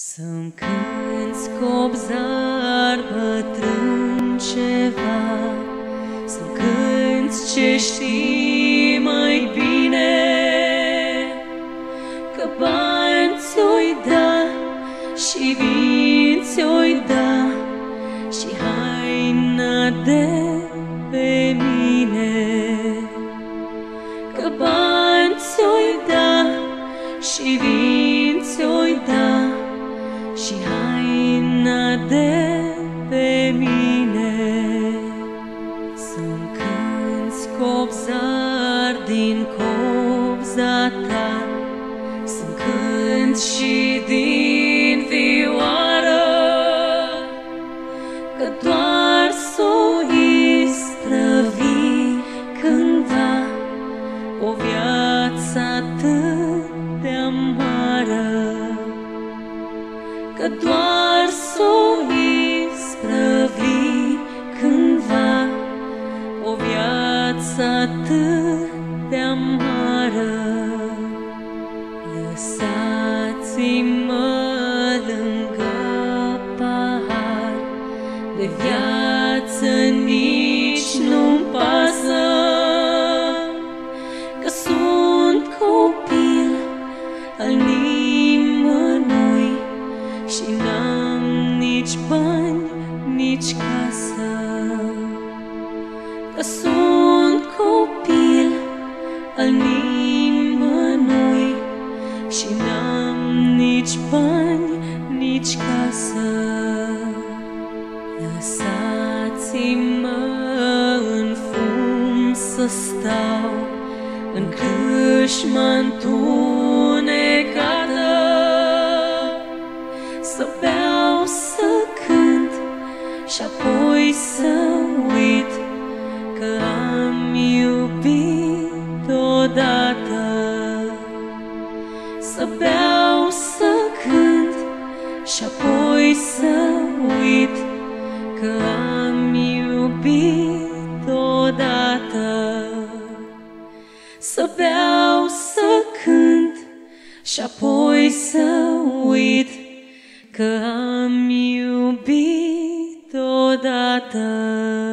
Să-mi cânti copzar bătrân ceva Să-mi cânti ce știi mai bine Că bani ți-oi da și vin ți-oi da Și haina de pe mine. Că bani ți-oi da și vin copza ta. Să-mi cânti și din vioară Că doar s-o istrăvi cândva O viață atât de amară. Că doar s-o viață nici nu-mi pasă Că sunt copil al nimănui Și n-am nici bani, nici casă. Că sunt copil al nimănui Și n-am nici bani, nici casă Lăsați-mă în fum să stau În crâșmă întunecată Să beau, să cânt și apoi să uit Că am iubit odată. Să beau, să cânt și apoi să uit Să beau, să cânt și apoi să uit Că am iubit odată.